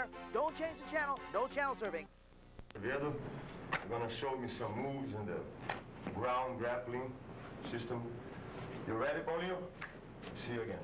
sir. Don't change the channel. No channel surfing. Together, you're gonna show me some moves in the ground grappling system. You ready, Paulino? See you again.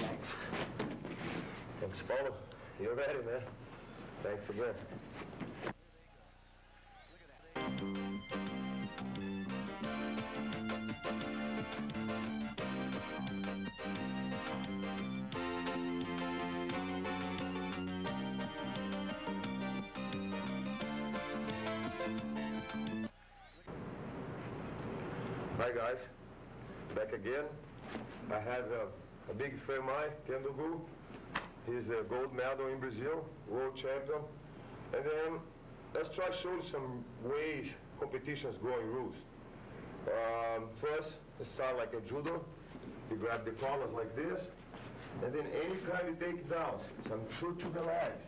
Thanks. Thanks, Paulo. You're ready, man. Thanks again. Hi guys, back again. I have a, a big friend of mine, Kendall Goo. He's a gold medal in Brazil, world champion. And then let's try to show some ways competitions go in rules. Um, first, start like a judo. You grab the collars like this. And then any kind of takedown, some shoot to the legs.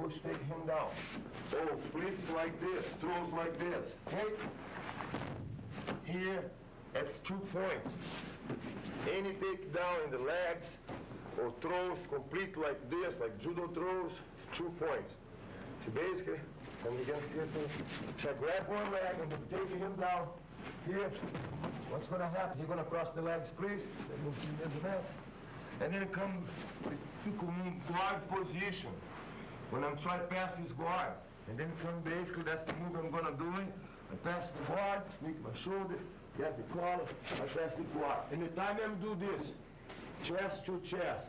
Push, take him down. Oh, flips like this, throws like this. Okay? Here, that's two points. Any takedown in the legs or throws complete like this, like judo throws, two points. So basically, come again here. So grab one leg and take him down here. What's gonna happen? You're gonna cross the legs, please. Then move to the legs. And then come to guard position. When I'm trying to pass this guard. And then come basically, that's the move I'm gonna do. I pass the guard, sneak my shoulder, get the collar, I pass the guard. And the time I'm do this, chest to chest,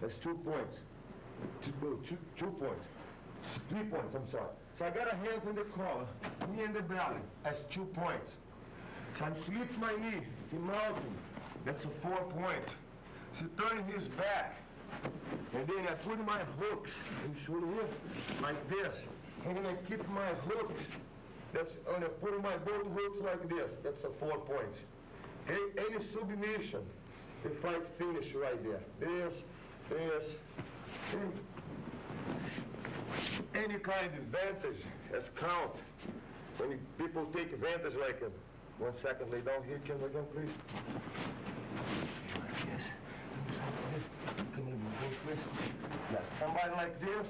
that's two points. Two, two, two points. Three points, I'm sorry. So I got a hand in the collar, knee in the belly, that's two points. So I slip my knee, he mounting, that's a four points. So turning his back, and then I put my hooks in shoulder here, like this. And then I keep my hooks, that's, and I put my both hooks like this, that's a four points. Okay, any submission, the fight finish right there. This, this. Any kind of advantage as count. When people take advantage like, uh, one second, lay down here, can again, please? Yes. Can you move, please? Yeah, somebody like this,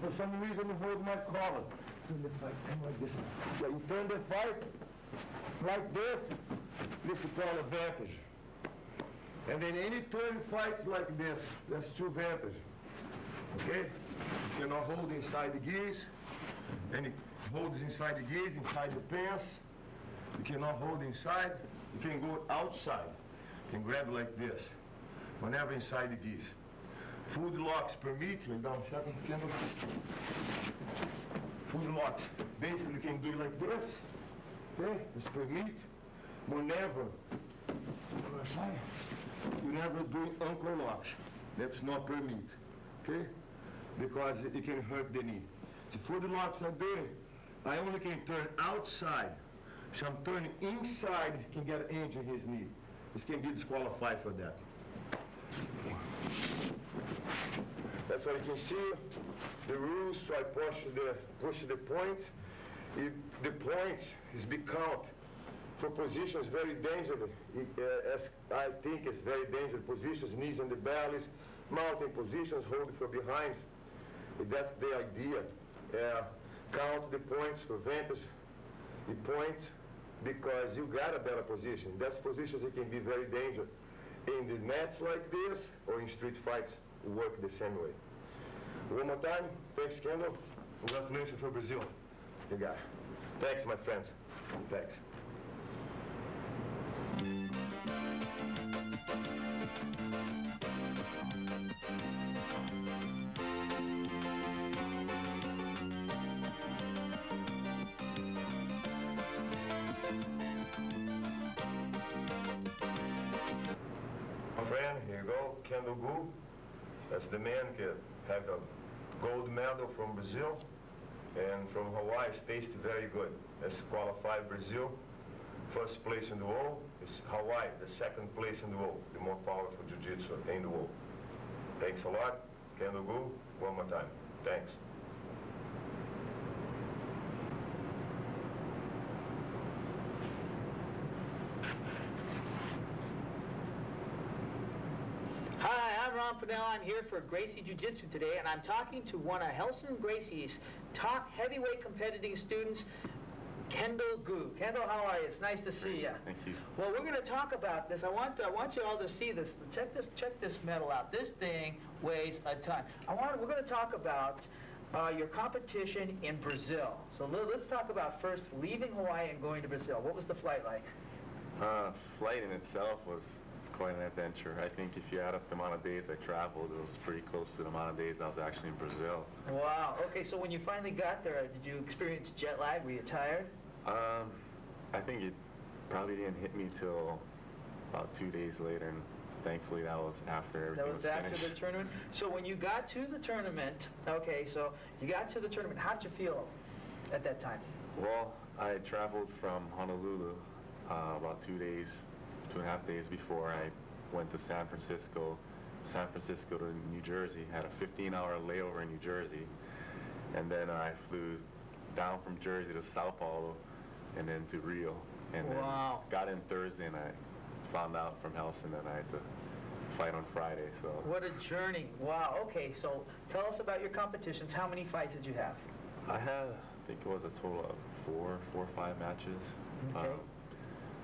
for some reason hold my collar, turn the fight, come like this. Yeah, you turn the fight like this, this is called advantage. And then any turn fights like this, that's two advantage. Okay? You cannot hold inside the gears. And it holds inside the gears, inside the pants. You cannot hold inside. You can go outside. You can grab like this. Whenever inside the gears. Foot locks permit, lay down second. Foot locks. Basically, you can do it like this. Okay? It's permit. Whenever, on the side, you never do ankle locks. That's not permit. Okay? Because it can hurt the knee. The foot locks are there. I only can turn outside. So I'm turning inside, can get injured his knee. This can be disqualified for that. That's what you can see. The rules, so I push the, push the point. If the point is be count for positions very dangerous. Uh, as I think it's very dangerous positions, knees in the bellies, mounting positions, holding from behind. That's the idea. Uh, count the points vantage, the points, because you got a better position. That's positions it can be very dangerous. in the mats like this or in street fights work the same way. One more time, thanks Kendall. Congratulations for Brazil. You got it. Thanks my friends. Thanks. Kendall Goo. That's the man that have the gold medal from Brazil and from Hawaii stays very good. That's qualified Brazil. First place in the world is Hawaii, the second place in the world, the more powerful jiu-jitsu in the world. Thanks a lot, Kendall Goo, one more time. Thanks. Hi, I'm I'm here for Gracie Jiu Jitsu today, and I'm talking to one of Relson Gracie's top heavyweight competing students, Kendall Goo. Kendall, how are you? It's nice to see you. Thank you. Well, we're going to talk about this. I want I want you all to see this. Check this check this medal out. This thing weighs a ton. I want we're going to talk about uh, your competition in Brazil. So let, let's talk about first leaving Hawaii and going to Brazil. What was the flight like? Uh, flight in itself was quite an adventure. I think if you add up the amount of days I traveled, it was pretty close to the amount of days I was actually in Brazil. Wow. Okay, so when you finally got there, did you experience jet lag? Were you tired? Um, I think it probably didn't hit me till about two days later, and thankfully that was after everything That was after finished. the tournament. So when you got to the tournament, okay, so you got to the tournament. How'd you feel at that time? Well, I traveled from Honolulu uh, about two days, two and a half days before I went to San Francisco, San Francisco to New Jersey. Had a 15-hour layover in New Jersey, and then I flew down from Jersey to Sao Paulo, and then to Rio, and Wow. then got in Thursday, and I found out from Relson that I had to fight on Friday. So What a journey. Wow. Okay, so tell us about your competitions. How many fights did you have? I had, I think it was a total of four, four or five matches. Okay. Um,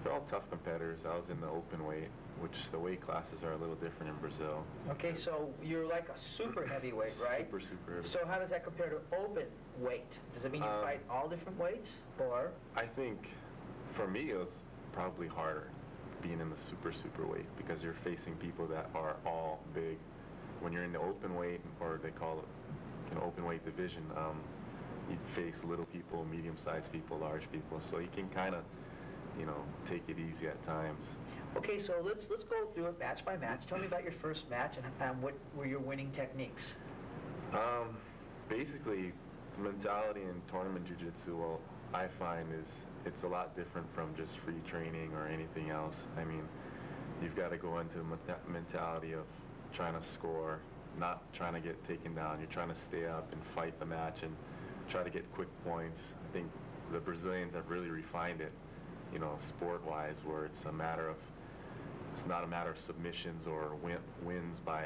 they're all tough competitors. I was in the open weight, which the weight classes are a little different in Brazil. Okay, so you're like a super heavyweight, right? Super, super. So how does that compare to open weight? Does it mean you Um, fight all different weights? Or? I think for me it was probably harder being in the super, super weight because you're facing people that are all big. When you're in the open weight, or they call it an open weight division, um, you face little people, medium-sized people, large people, so you can kind of, you know, take it easy at times. Okay, so let's let's go through it match by match. Tell me about your first match and, and what were your winning techniques? Um, basically, mentality in tournament jiu-jitsu, well, I find is it's a lot different from just free training or anything else. I mean, you've got to go into a menta- mentality of trying to score, not trying to get taken down. You're trying to stay up and fight the match and try to get quick points. I think the Brazilians have really refined it, you know, sport-wise, where it's a matter of it's not a matter of submissions or win, wins by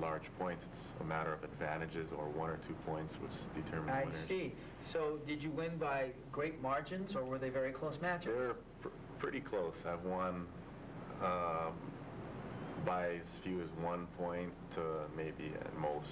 large points. It's a matter of advantages or one or two points, which determines I winners. see. So did you win by great margins or were they very close matches? They're pr- pretty close. I've won um, by as few as one point to maybe at most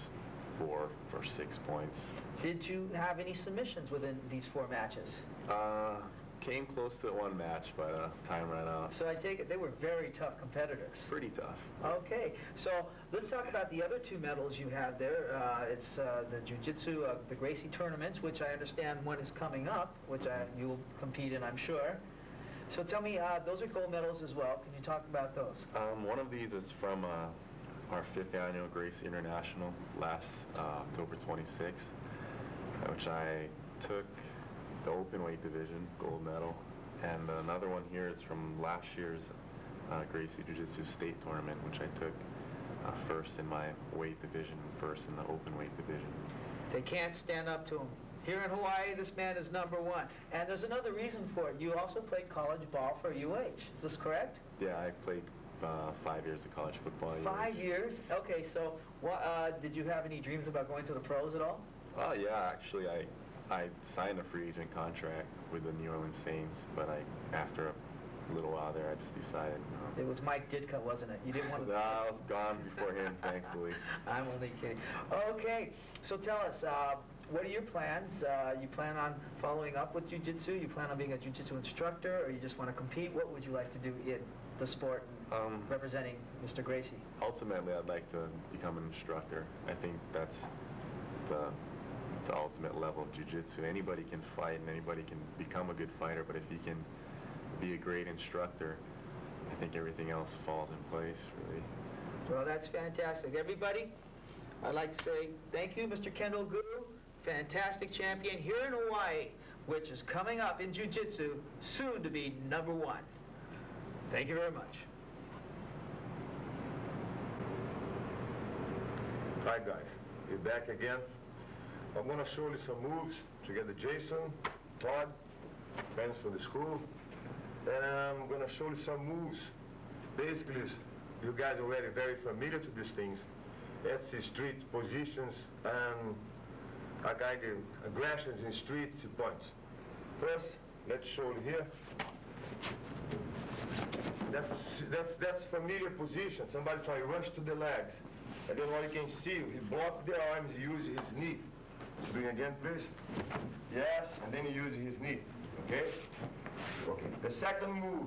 four or six points. Did you have any submissions within these four matches? Uh, came close to one match, but uh, time ran out. So I take it they were very tough competitors. Pretty tough. Okay, so let's talk about the other two medals you have there. Uh, it's uh, the Jiu-Jitsu, uh, the Gracie tournaments, which I understand one is coming up, which I, you'll compete in, I'm sure. So tell me, uh, those are gold medals as well. Can you talk about those? Um, one of these is from uh, our fifth annual Gracie International last uh, October 26th, uh, which I took the open weight division, gold medal. And another one here is from last year's uh, Gracie Jiu-Jitsu state tournament, which I took uh, first in my weight division, first in the open weight division. They can't stand up to him. Here in Hawaii, this man is number one. And there's another reason for it. You also played college ball for UH. Is this correct? Yeah, I played uh, five years of college football. Five UH. years? Okay, so wha- uh, did you have any dreams about going to the pros at all? Oh yeah, actually I I signed a free agent contract with the New Orleans Saints, but I after a little while there, I just decided, no. It was Mike Ditka, wasn't it? You didn't want to... No, I was gone before him, thankfully. I'm only kidding. Okay, so tell us, uh, what are your plans? Uh, you plan on following up with jujitsu? You plan on being a jujitsu instructor, or you just want to compete? What would you like to do in the sport Um, representing Mr. Gracie? ultimately, I'd like to become an instructor. I think that's the, the ultimate level of jiu-jitsu. Anybody can fight and anybody can become a good fighter, but if you can be a great instructor, I think everything else falls in place, really. Well, that's fantastic. Everybody, I'd like to say thank you, Mr. Kendall Guru, fantastic champion here in Hawaii, which is coming up in jiu-jitsu, soon to be number one. Thank you very much. Hi guys, we're back again. I'm gonna show you some moves together Jason, Todd, friends from the school. And I'm gonna show you some moves. Basically, you guys are already very familiar to these things. That's the street positions and I got the aggressions in streets points. First, let's show you here. That's, that's, that's familiar position. Somebody try to rush to the legs. And then what you can see, he blocked the arms, he used his knee. It again, please. Yes, and then he uses his knee. Okay? Okay. The second move,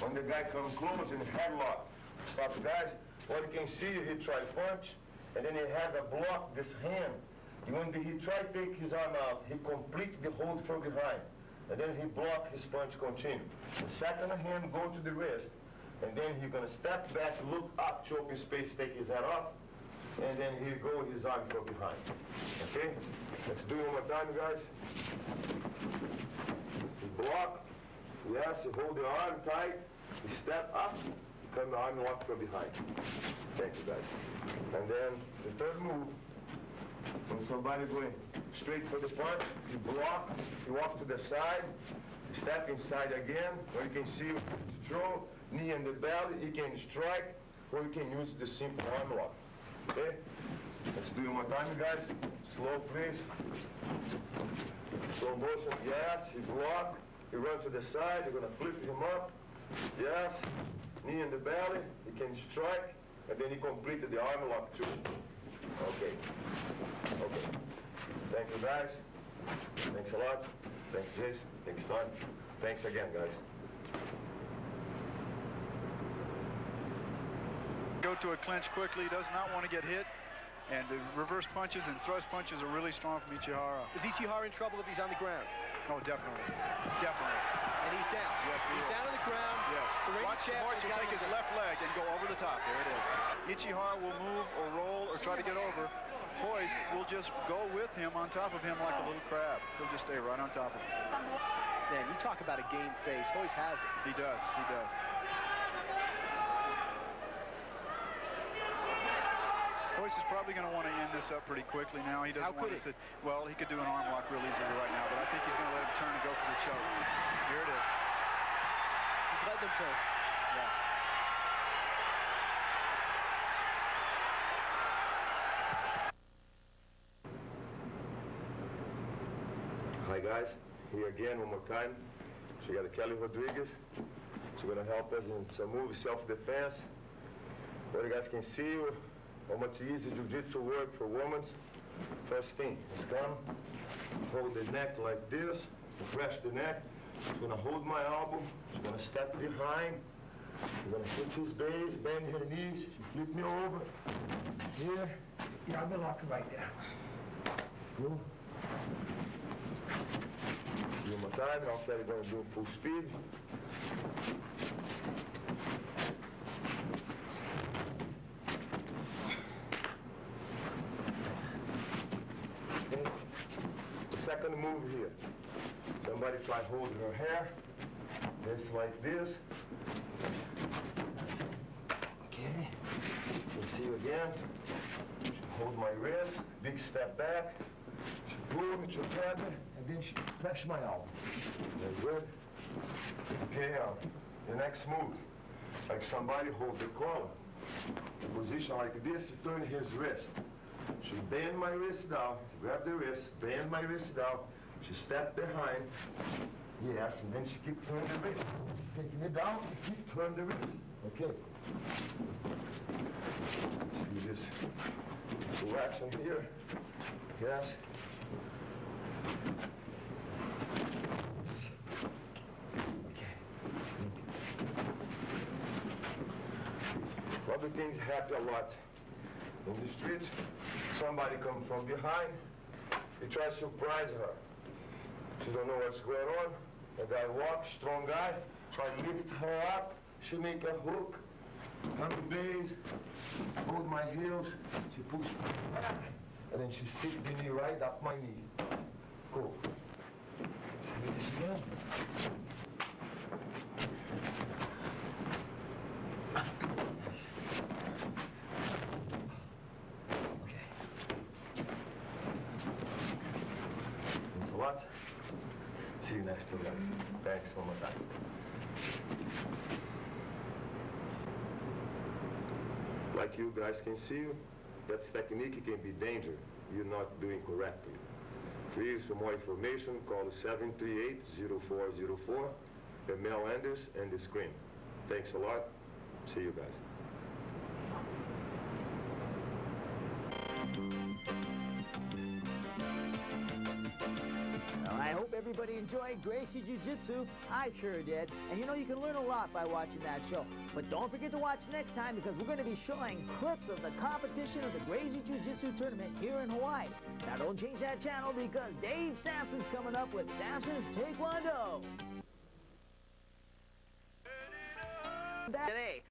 when the guy comes close and headlock. Stop the guys. What you can see, he try punch, and then he had to block this hand. When he try to take his arm out, he complete the hold from behind. And then he block his punch continue. The second hand go to the wrist, and then he gonna step back, look up, choke his space, take his head off, and then he'll go his arm from behind. Okay? Let's do it one more time, guys. Block, yes, he hold the arm tight, he step up, come the arm lock from behind. Thank you, guys. And then the third move, when somebody going straight for the punch, you block, you walk to the side, you step inside again, or you can see throw, knee in the belly, you can strike, or you can use the simple arm lock. Okay? Let's do it one more time, guys. Slow, please. Slow motion, yes, you block, you run to the side, you're gonna flip him up, yes, knee in the belly, you can strike, and then you completed the arm lock too. Okay. Okay. Thank you, guys. Thanks a lot. Thanks, Jason. Thanks, Todd. Thanks again, guys. Go to a clinch quickly, he does not want to get hit. And the reverse punches and thrust punches are really strong from Ichihara. Is Ichihara in trouble if he's on the ground? Oh, definitely. Definitely. And he's down. Yes, he he's is. down on the ground. Yes. Watch, champion watch him down take his ground. left leg and go over the top. There it is. Ichihara will move or roll or try to get over. Royce will just go with him on top of him like a little crab. He'll just stay right on top of him. Man, you talk about a game face. Always has it. He does. He does. Royce is probably going to want to end this up pretty quickly now. He doesn't How want could to he? sit. Well, he could do an arm lock real easily right now, but I think he's going to let him turn and go for the choke. Here it is. He's letting him turn. Yeah. Hi guys, here again one more time. So you got Kelli Rodrigues. She's gonna help us in some moves, self-defense. What you guys can see, how much easy jiu-jitsu work for women. First thing, is come, hold the neck like this, press the neck. She's gonna hold my elbow, she's gonna step behind. She's gonna hit his base, bend her knees, she flip me over. Here, yeah, I'm locked right there. Go. One more time, after that, we're gonna do full speed. Okay. The second move here. Somebody try hold her hair, just like this. Okay. We'll see you again. She hold my wrist, big step back. She and then she press my elbow. Very good. Okay, uh, the next move. Like somebody hold the collar. Position like this, turn his wrist. She bend my wrist down, grab the wrist, bend my wrist down. She step behind. Yes, and then she keep turning the wrist. taking it down, she keep turning the wrist. Okay. See this little here. Yes. Other things happen a lot. In the streets, somebody comes from behind, he tries to surprise her. She don't know what's going on. The guy walks, strong guy, try to lift her up. She make a hook, the base, hold my heels, she push, and then she sit the knee right up my knee. Time. Like you guys can see, that technique can be dangerous. You're not doing correctly. Please, for more information, call 738-0404, the Mel Anders and the screen. Thanks a lot. See you guys. Everybody enjoyed Gracie Jiu-Jitsu. I sure did. And you know, you can learn a lot by watching that show. But don't forget to watch next time because we're going to be showing clips of the competition of the Gracie Jiu-Jitsu tournament here in Hawaii. Now, don't change that channel because Dave Sampson's coming up with Sampson's Taekwondo. Today,